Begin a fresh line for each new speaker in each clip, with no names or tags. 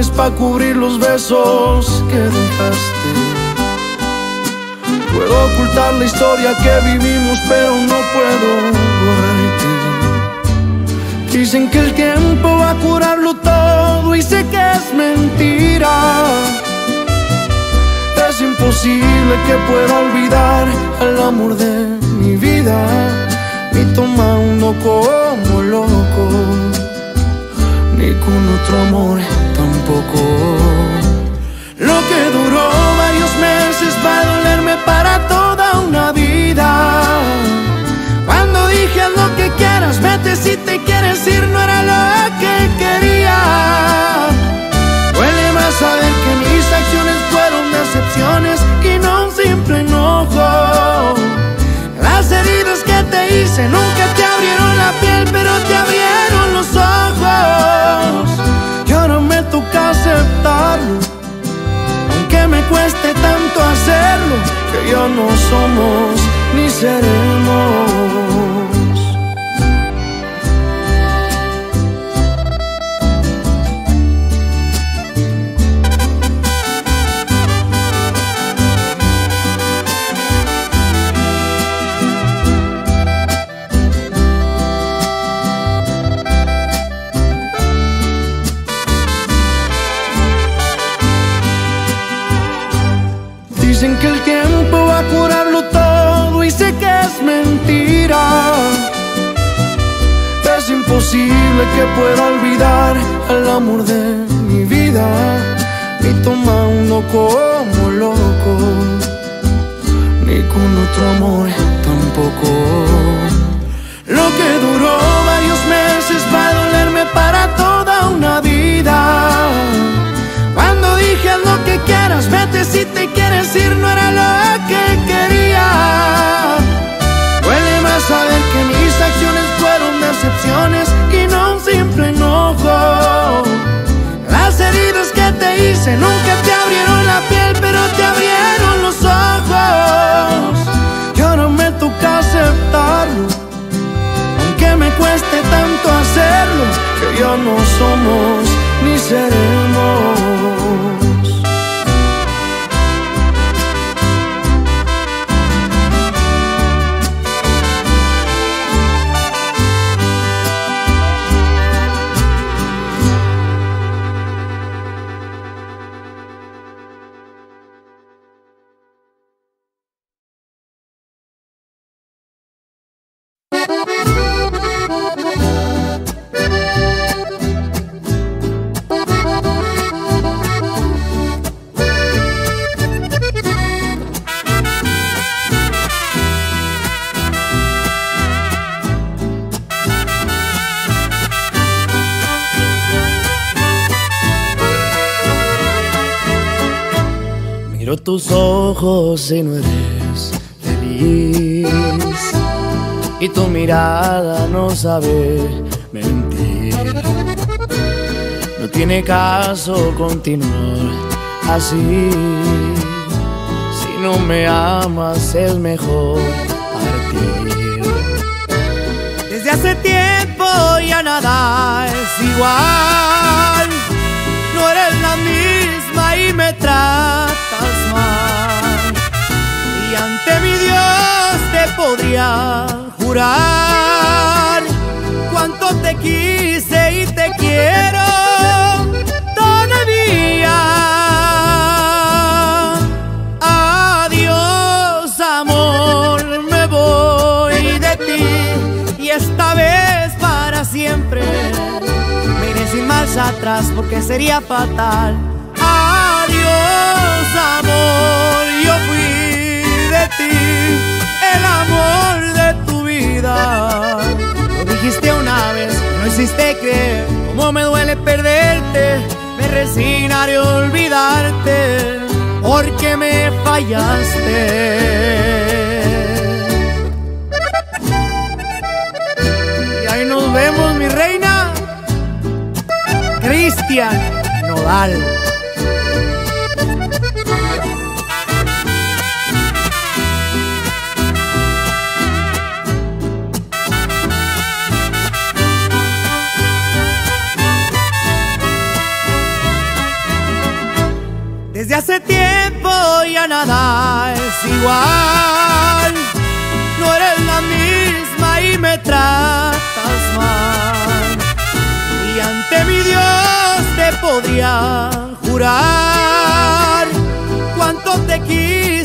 tatuajes para cubrir los besos que dejaste. Puedo ocultar la historia que vivimos, pero no puedo borrarte. Dicen que el tiempo va a curarlo todo y sé que es mentira. Es imposible que pueda olvidar al amor de mi vida, ni tomando como loco, ni con otro amor tampoco. Que ya no somos ni seremos. Dicen que el tiempo va a curarlo todo y sé que es mentira. Es imposible que pueda olvidar al amor de mi vida, ni tomando como loco, ni con otro amor tampoco. Lo que duró varios meses va a dolerme para toda una vida. Lo que quieras, vete si te quieres ir, no era lo que quería. Duele más saber que mis acciones fueron decepciones y no un simple enojo. Las heridas que te hice nunca te abrieron la piel, pero te abrieron los ojos. Y ahora me toca aceptarlo, aunque me cueste tanto hacerlo, que ya no somos ni seremos. Ojos no eres feliz. Y tu mirada no sabe mentir. No tiene caso continuar así. Si no me amas es mejor partir.
Desde hace tiempo ya nada es igual. No eres la misma y me tratas podría jurar cuánto te quise y te quiero todavía. Adiós, amor, me voy de ti y esta vez para siempre. Me iré sin marcha atrás porque sería fatal. Adiós, amor, de tu vida. Lo dijiste una vez, no hiciste creer cómo me duele perderte. Me resignaré a olvidarte porque me fallaste. Y ahí nos vemos, mi reina. Cristian Nodal.
Desde hace tiempo ya nada es igual. No eres la misma y me tratas mal. Y ante mi Dios te podría jurar cuánto te quiero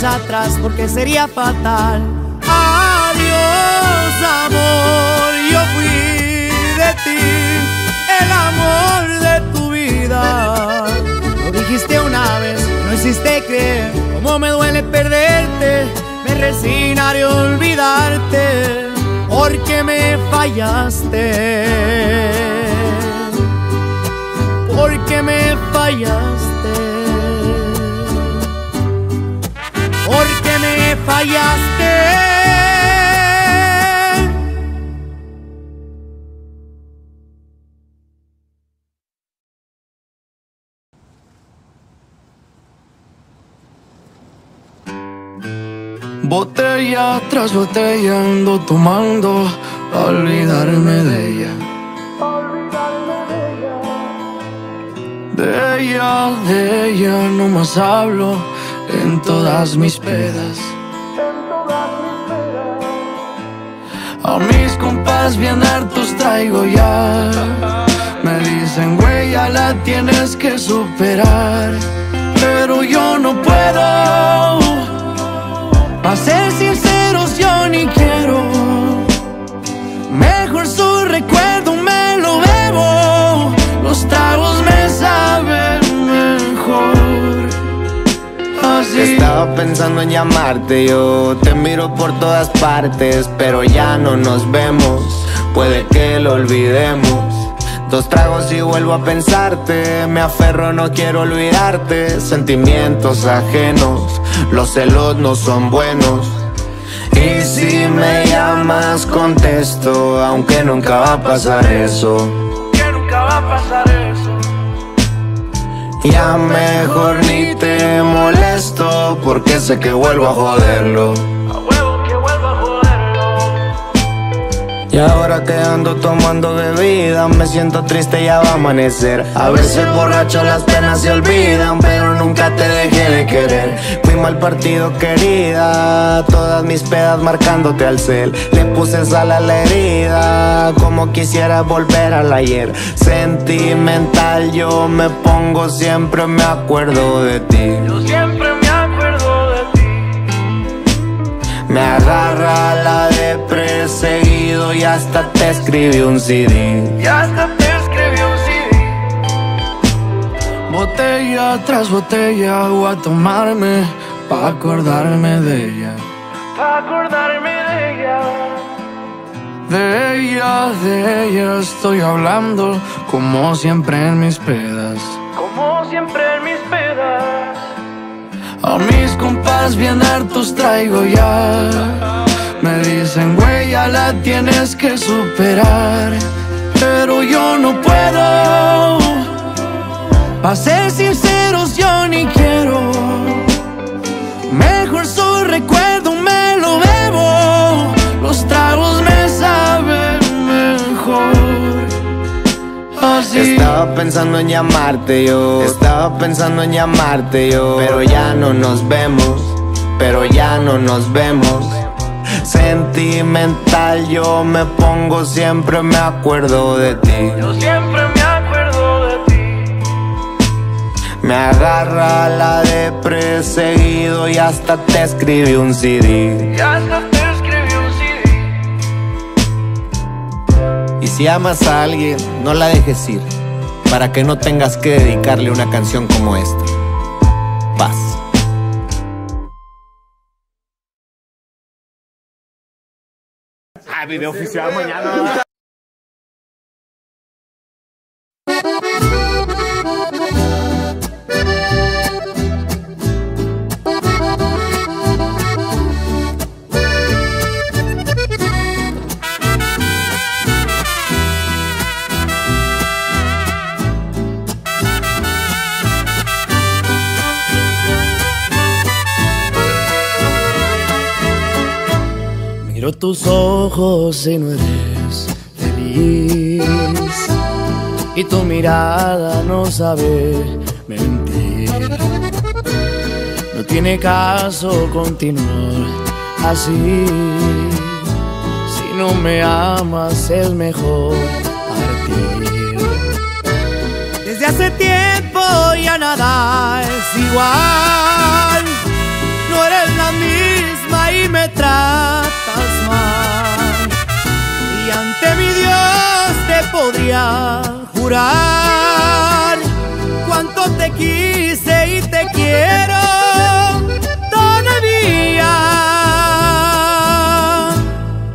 atrás porque sería fatal. Adiós, amor, yo fui de ti, el amor de tu vida. Lo dijiste una vez, no hiciste creer cómo me duele perderte. Me resignaré a olvidarte porque me fallaste. Porque me fallaste. Porque me fallaste.
Botella tras botella ando tomando a olvidarme de ella. De ella, de ella no más hablo en todas mis pedas. A mis compas bien hartos traigo ya. Me dicen, güey, ya la tienes que superar. Pero yo no puedo. A ser sinceros, yo ni quiero. Mejor su recuerdo me lo bebo. Los tragos me saben
Pensando en llamarte, yo te miro por todas partes, pero ya no nos vemos, puede que lo olvidemos. Dos tragos y vuelvo a pensarte, me aferro, no quiero olvidarte, sentimientos ajenos, los celos no son buenos. Y si me llamas contesto, aunque nunca va a pasar eso.
Que nunca va a pasar eso.
Ya mejor ni te molesto porque sé que vuelvo a joderlo. Y ahora que ando tomando bebida me siento triste ya va a amanecer. A veces borracho las penas se olvidan, pero nunca te dejé de querer. Fui mal partido querida, todas mis pedas marcándote al cel. Le puse sal a la herida, como quisiera volver al ayer. Sentimental yo me pongo, siempre me acuerdo de ti.
Me
agarra la de perseguido y hasta te escribí un CD.
Y hasta te escribí un CD. Botella tras botella voy a tomarme pa' acordarme de ella. Pa' acordarme de ella. De ella, de ella estoy hablando como siempre en mis pedas. Como siempre en mis pedas. A mis compas bien hartos traigo ya. Me dicen, güey, ya la tienes que superar. Pero yo no puedo. A ser sinceros,
Estaba pensando en llamarte yo, estaba pensando en llamarte yo, pero ya no nos vemos, pero ya no nos vemos. Sentimental yo me pongo, siempre me acuerdo de ti.
Yo siempre me acuerdo de ti.
Me agarra la de perseguido y hasta te escribí un CD.
Y hasta te escribí un CD.
Y si amas a alguien, no la dejes ir, para que no tengas que dedicarle una canción como esta. Paz.
Ah, oficial mañana.
Tus ojos y no eres feliz. Y tu mirada no sabe mentir. No tiene caso continuar así. Si no me amas es mejor partir. Desde hace tiempo ya nada es igual. Podría jurar cuánto te quise y te quiero todavía.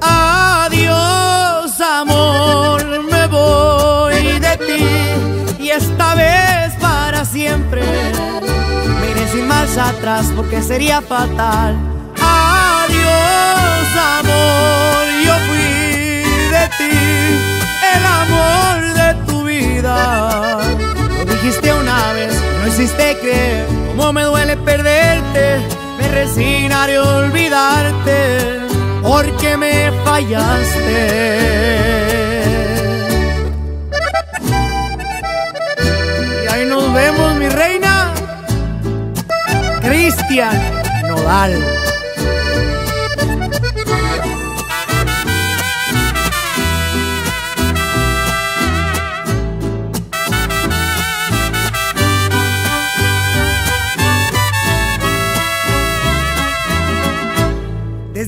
Adiós, amor, me voy de ti y esta vez para siempre. Me iré sin marcha atrás porque sería fatal. Adiós, amor, Lo dijiste una vez, no hiciste creer cómo me duele perderte. Me resignaré a olvidarte porque me fallaste. Y ahí nos vemos, mi reina. Cristian Nodal.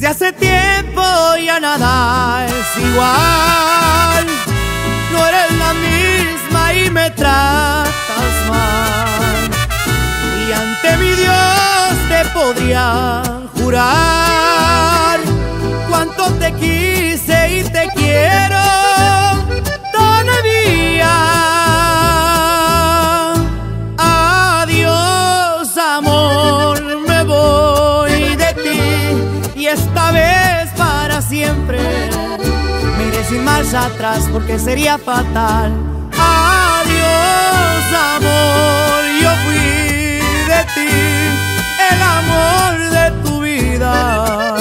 Hace tiempo ya nada es igual. No eres la misma y me tratas mal. Y ante mi Dios te podría jurar cuánto te quise marcha atrás porque sería fatal. Adiós, amor, yo fui de ti, el amor de tu vida.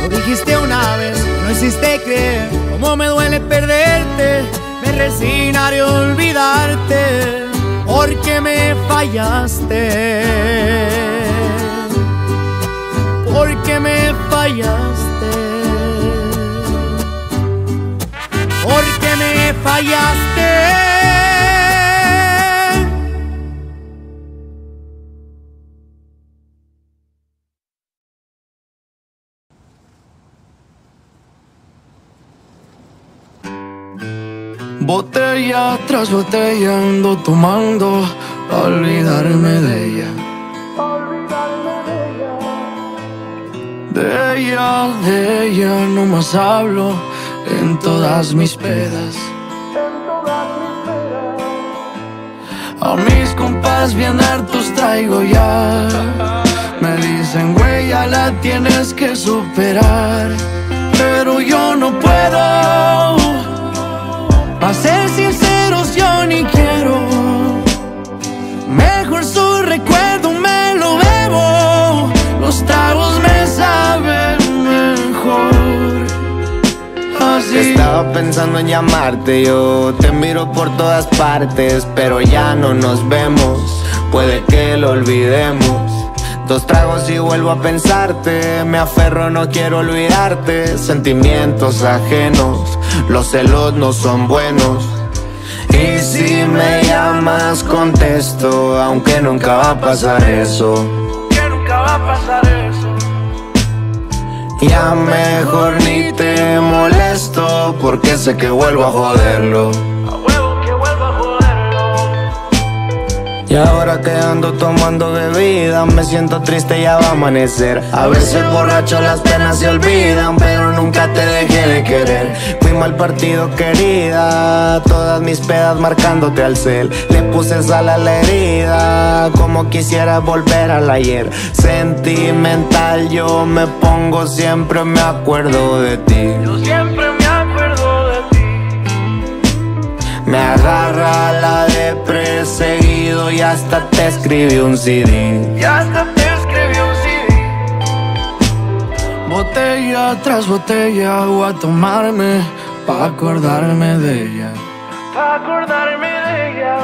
Lo dijiste una vez, no hiciste creer cómo me duele perderte. Me resignaré a olvidarte porque me fallaste. Porque me fallaste. Fallaste.
Botella tras botella ando tomando pa' olvidarme de ella. De ella, de ella no más hablo en todas mis pedas. A mis compas bien hartos traigo ya. Me dicen, güey, ya la tienes que superar. Pero yo no puedo. Pa' ser sinceros, yo ni quiero.
Estaba pensando en llamarte, yo te miro por todas partes, pero ya no nos vemos, puede que lo olvidemos. Dos tragos y vuelvo a pensarte, me aferro, no quiero olvidarte, sentimientos ajenos, los celos no son buenos. Y si me llamas contesto, aunque nunca va a pasar eso.
Que nunca va a pasar eso.
Ya mejor ni te molesto porque sé que vuelvo a joderlo. Ahora que ando tomando bebida me siento triste ya va a amanecer. A veces borracho las penas se olvidan, pero nunca te dejé de querer. Fui mal partido querida, todas mis pedas marcándote al cel. Le puse sal a la herida, como quisiera volver al ayer. Sentimental yo me pongo, siempre me acuerdo de ti.
Me
agarra la de perseguido y hasta te escribí un CD.
Y hasta te escribí un CD. botella tras botella voy a tomarme pa' acordarme de ella.
Pa' acordarme de ella.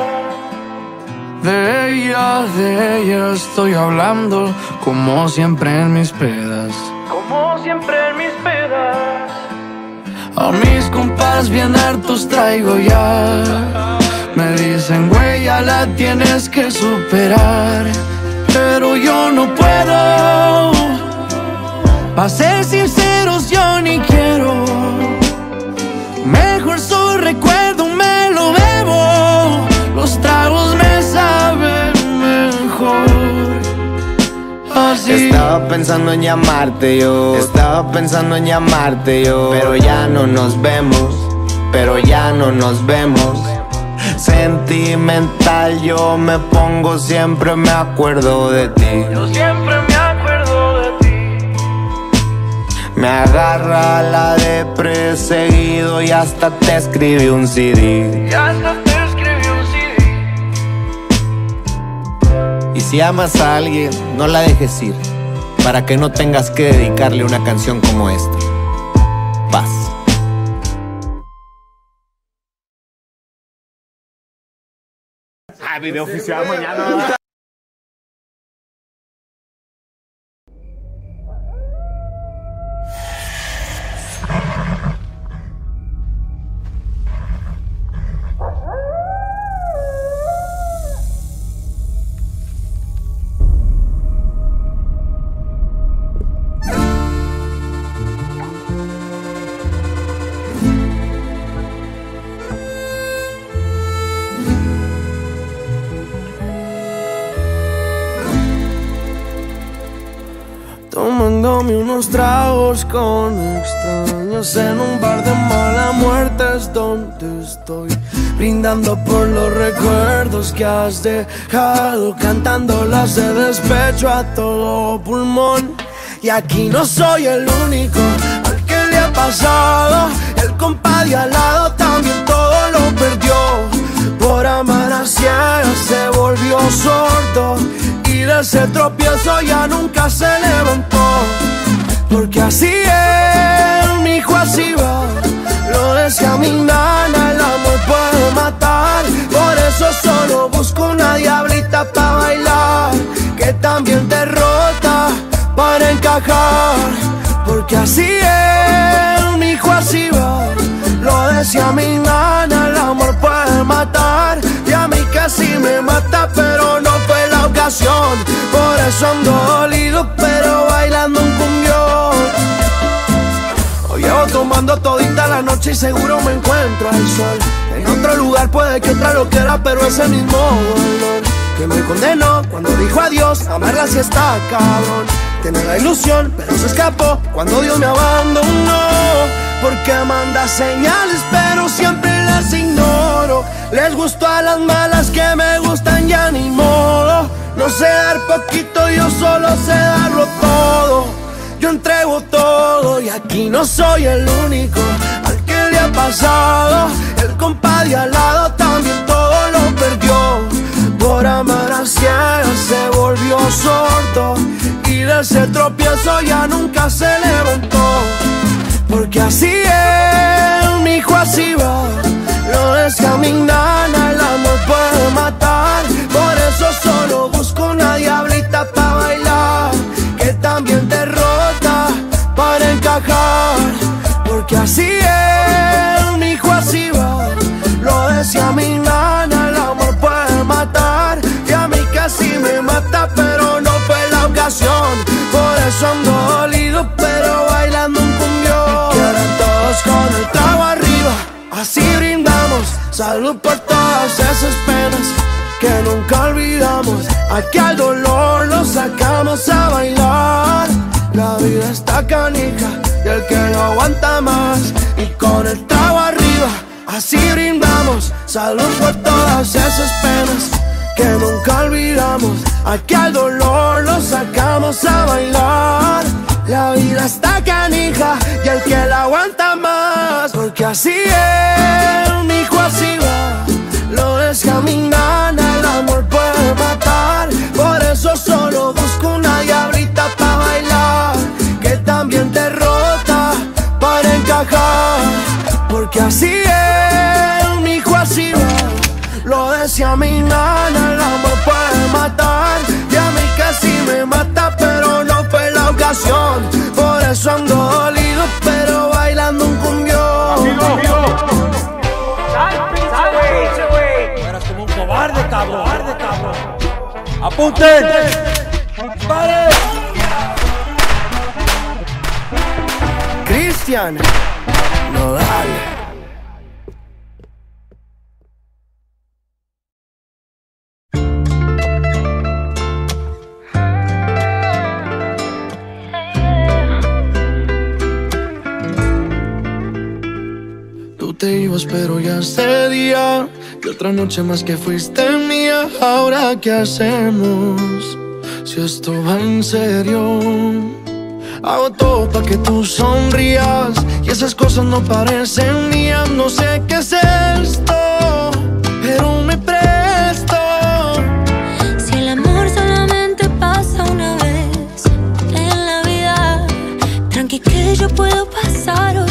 De ella, de ella estoy hablando como siempre en mis pedas.
Como siempre en mis pedas.
A mis compas bien hartos traigo ya. Me dicen, güey, la tienes que superar. Pero yo no puedo. Pa' ser sinceros, yo ni quiero. Mejor su recuerdo Así.
Estaba pensando en llamarte yo, estaba pensando en llamarte yo, pero ya no nos vemos, pero ya no nos vemos. Sentimental yo me pongo, siempre me acuerdo de ti.
Yo siempre me acuerdo de ti.
Me agarra la de perseguido y hasta te escribí un CD.
Y hasta
si amas a alguien, no la dejes ir, para que no tengas que dedicarle una canción como esta. Paz.
Ah, video oficial mañana.
Tomándome unos tragos con extraños en un bar de mala muerte es donde estoy. Brindando por los recuerdos que has dejado Cantando las de despecho a todo pulmón. Y aquí no soy el único al que le ha pasado. El compadre al lado también todo lo perdió. Por amar a ciegas se volvió sordo y de ese tropiezo ya nunca se levantó. Porque así es, mi hijo así va. Lo decía mi nana, el amor puede matar. Por eso solo busco una diablita para bailar. Que también te rota para encajar. Porque así es, mi hijo así va. Lo decía mi nana, el amor puede matar. Y a mí casi me mata pero no fue Por eso ando dolido pero bailando un cumbión. Hoy llevo tomando todita la noche y seguro me encuentro al sol. En otro lugar puede que otra lo quiera pero ese mismo dolor Que me condenó cuando dijo adiós, amarla si está cabrón. Tiene la ilusión pero se escapó cuando Dios me abandonó. Porque manda señales pero siempre las Les gustó a las malas que me gustan ya ni modo. No sé dar poquito, yo solo sé darlo todo. Yo entrego todo y aquí no soy el único. Al que le ha pasado El compadre al lado también todo lo perdió. Por amar a ciegas se volvió sordo Y de ese tropiezo ya nunca se levantó porque así es, mi hijo así va. Lo decía mi nana, el amor puede matar esas penas que nunca olvidamos. Aquí al dolor lo sacamos a bailar. La vida está canija y el que no aguanta más. Y con el trago arriba, así brindamos, salud por todas esas penas que nunca olvidamos. Aquí al dolor lo sacamos a bailar. La vida está canija y el que la aguanta más. Porque así es, así es, mi hijo así va. Lo decía mi nana, el amor puede matar. Y a mí casi me mata, pero no fue la ocasión. Por eso ando dolido, pero bailando un cumbión.
Eras como un cobarde, cabrón. Cobarde, cabrón. ¡Apunten! ¡Pare!
Cristian, no dale. Te ibas, pero ya día. Y otra noche más que fuiste mía. Ahora, ¿qué hacemos? Si esto va en serio. Hago todo para que tú sonrías y esas cosas no parecen mías. No sé qué es esto, pero me presto.
Si el amor solamente pasa una vez en la vida, tranqui que yo puedo pasar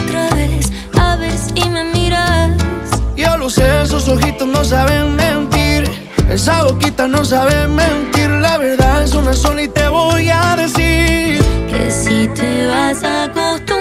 ojitos no saben mentir. Esa boquita no sabe mentir. La verdad es una sola y te voy a decir.
Que si te vas acostumbrando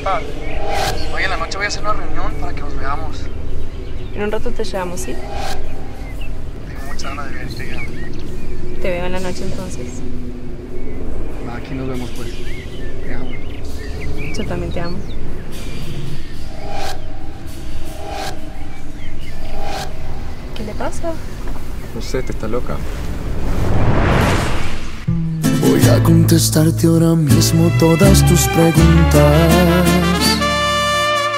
estás? Hoy en la noche voy a hacer una reunión para que nos veamos.
En un rato te llevamos, ¿sí?
Tengo mucha ganas de verte ya.
Te veo en la noche entonces.
Aquí nos vemos, pues. Te amo.
Yo también te amo. ¿Qué le pasa?
No sé, te está loca.
Voy a contestarte ahora mismo todas tus preguntas.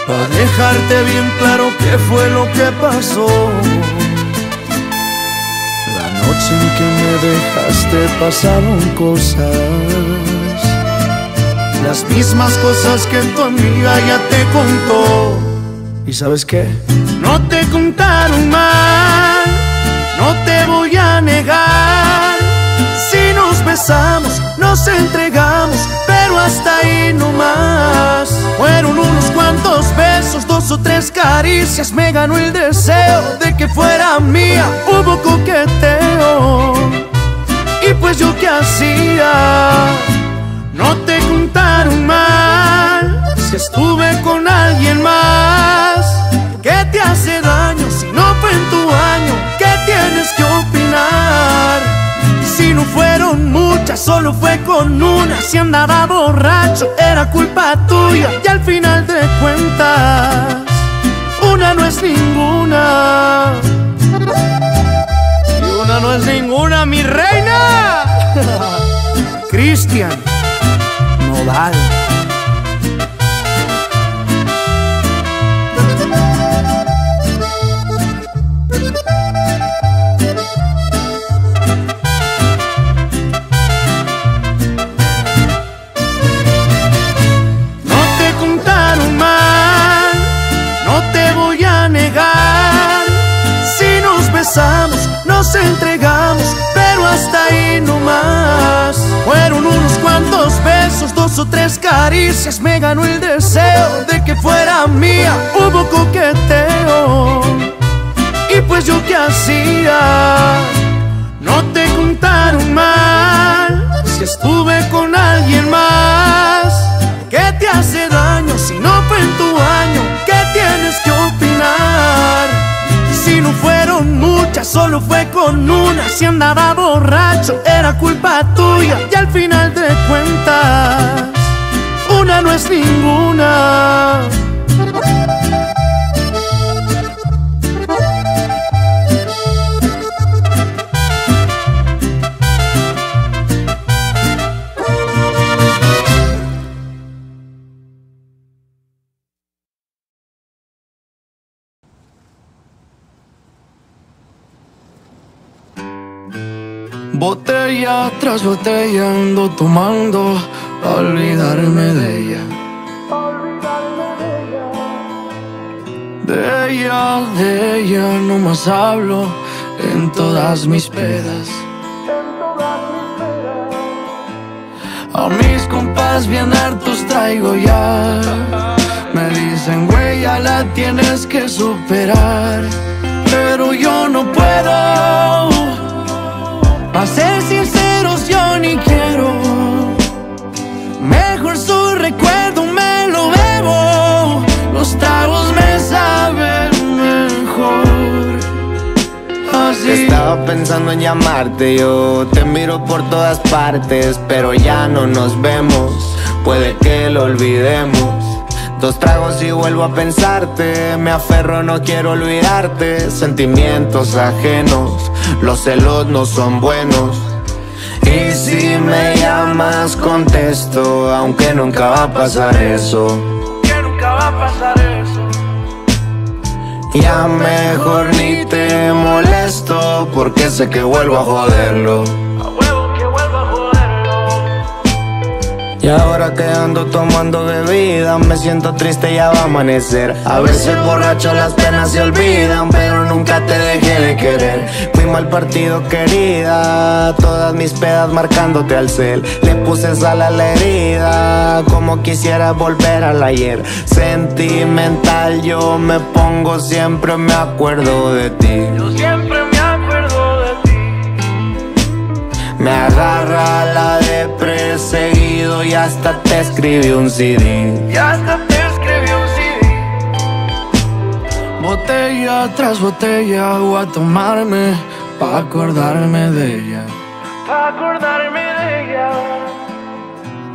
Para dejarte bien claro qué fue lo que pasó. La noche en que me dejaste pasaron cosas. Las mismas cosas que tu amiga ya te contó. ¿Y sabes qué? No te contaron mal, no te voy a negar. Si nos besamos, nos entregamos, hasta ahí no más. Fueron unos cuantos besos, dos
o tres caricias me ganó el deseo de que fuera mía. Hubo coqueteo. Y pues yo qué hacía, no te contaron mal. Si estuve con alguien más, ¿qué te hace daño si no fue en tu año? ¿Qué tienes que opinar? No fueron muchas, solo fue con una. Si andaba borracho, era culpa tuya. Y al final de cuentas, una no es ninguna. Y una no es ninguna, mi reina. Cristian Nodal. Nos entregamos, pero hasta ahí no más. Fueron unos cuantos besos, dos o tres caricias, me ganó el deseo de que fuera mía. Hubo coqueteo, y pues yo qué hacía. No te contaron mal, si estuve con alguien más. ¿Qué te hace daño si no fue en tu solo fue con una. Si andaba borracho, era culpa tuya. Y al final de cuentas, una no es ninguna. Botella tras botella ando tomando olvidarme de ella. De ella, de ella no más hablo en todas mis pedas. A mis compas bien hartos traigo ya. Me dicen, güey, la tienes que superar. Pero yo no puedo. Yo
te miro por todas partes, pero ya no nos vemos. Puede que lo olvidemos. Dos tragos y vuelvo a pensarte, me aferro, no quiero olvidarte. Sentimientos ajenos, los celos no son buenos. Y si me llamas, contesto, aunque nunca va a pasar eso.
Que nunca va a pasar eso.
Ya mejor ni te molesto, porque sé que vuelvo a joderlo.
A huevo que vuelva a joderlo.
Y ahora que ando tomando bebida Me siento triste, ya va a amanecer A veces borracho las penas se olvidan Pero nunca partido querida. Todas mis pedas marcándote al cel. Le puse sal a la herida Como quisiera volver al ayer. Sentimental yo me pongo Siempre me acuerdo de ti.
Yo siempre me acuerdo de ti.
Me agarra la de perseguido Y hasta te escribí un CD
Y hasta te escribí un CD.
Botella tras botella voy a tomarme pa' acordarme de ella.
Pa' acordarme de ella.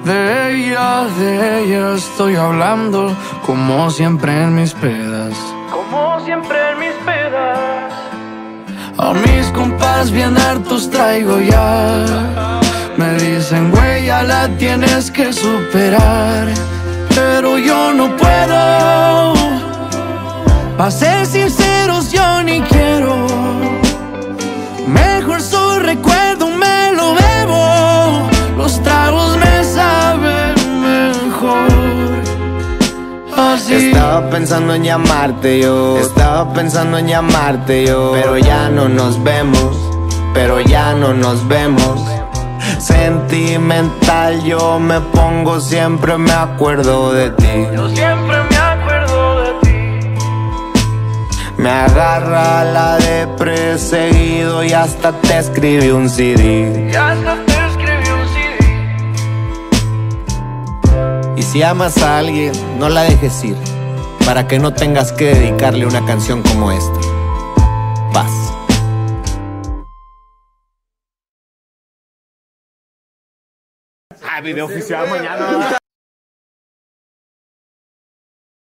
De ella, de ella estoy hablando como siempre en mis pedas.
Como siempre en mis pedas.
A mis compas bien hartos traigo ya. Me dicen, güey, ya la tienes que superar. Pero yo no puedo. Pa' ser sinceros, yo ni quiero.
Estaba pensando en llamarte yo Estaba pensando en llamarte yo Pero ya no nos vemos Pero ya no nos vemos Sentimental yo me pongo Siempre me acuerdo de ti
Yo siempre me acuerdo de ti.
Me agarra la de perseguido y hasta te escribí un CD.
Y hasta te escribí un CD.
Y si amas a alguien, no la dejes ir, para que no tengas que dedicarle una canción como esta. Paz.
Ah, video oficial mañana.